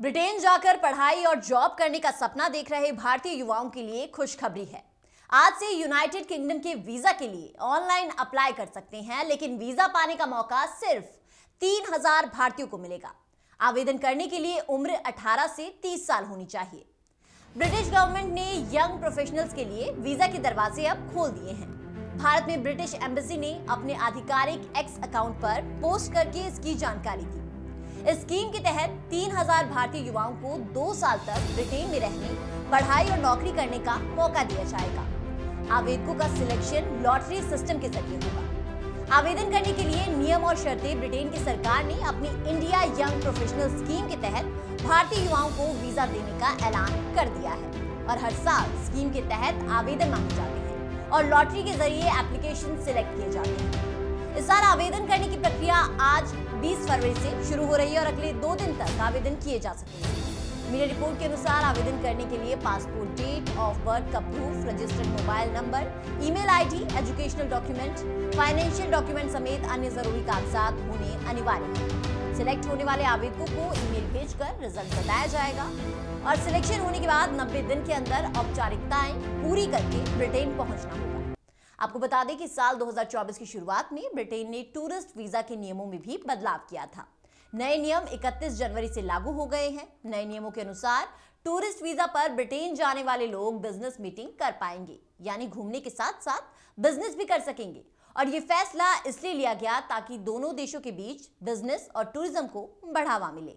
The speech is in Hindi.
ब्रिटेन जाकर पढ़ाई और जॉब करने का सपना देख रहे भारतीय युवाओं के लिए खुशखबरी है। आज से यूनाइटेड किंगडम के वीज़ा के लिए ऑनलाइन अप्लाई कर सकते हैं, लेकिन वीज़ा पाने का मौका सिर्फ़ तीन हज़ार भारतीयों को मिलेगा। आवेदन करने के लिए उम्र 18 से 30 साल होनी चाहिए। ब्रिटिश गवर्नमेंट ने यंग प्रोफेशनल्स के लिए वीज़ा के दरवाजे अब खोल दिए हैं। भारत में ब्रिटिश एम्बेसी ने अपने आधिकारिक एक्स अकाउंट पर पोस्ट करके इसकी जानकारी दी। इस स्कीम के तहत 3000 भारतीय युवाओं को दो साल तक ब्रिटेन में रहने, पढ़ाई और नौकरी करने का मौका दिया जाएगा। आवेदकों का सिलेक्शन लॉटरी सिस्टम के ज़रिए होगा। आवेदन करने के लिए नियम और शर्तें ब्रिटेन की सरकार ने अपनी इंडिया यंग प्रोफेशनल स्कीम के तहत भारतीय युवाओं को वीज़ा देने का ऐलान कर दिया है और हर साल स्कीम के तहत आवेदन मांगे जाते हैं और लॉटरी के ज़रिए एप्लीकेशन सिलेक्ट किए जाते हैं। इस साल आवेदन करने की प्रक्रिया आज 20 फरवरी से शुरू हो रही है और अगले दो दिन तक आवेदन किए जा सकेंगे मीडिया रिपोर्ट के अनुसार आवेदन करने के लिए पासपोर्ट डेट ऑफ़ बर्थ का proof, registered mobile number, email ID, educational document, financial document समेत अन्य ज़रूरी कागजात होने अनिवार्य है। सिलेक्ट होने वाले आवेदकों को ईमेल भेजकर रिज़ल्ट बताया जाएगा और सिलेक्शन होने के बाद 90 दिन के अंदर औपचारिकताएँ पूरी करके ब्रिटेन पहुँचना होगा। आपको बता दें कि साल 2024 की शुरुआत में ब्रिटेन ने टूरिस्ट वीज़ा के नियमों में भी बदलाव किया था। नए नियम 31 जनवरी से लागू हो गए हैं। नए नियमों के अनुसार टूरिस्ट वीज़ा पर ब्रिटेन जाने वाले लोग बिज़नेस मीटिंग कर पाएँगे, यानी घूमने के साथ साथ बिज़नेस भी कर सकेंगे। और ये फैसला इसलिए लिया गया ताकि दोनों देशों के बीच बिज़नेस और टूरिज़्म को बढ़ावा मिले।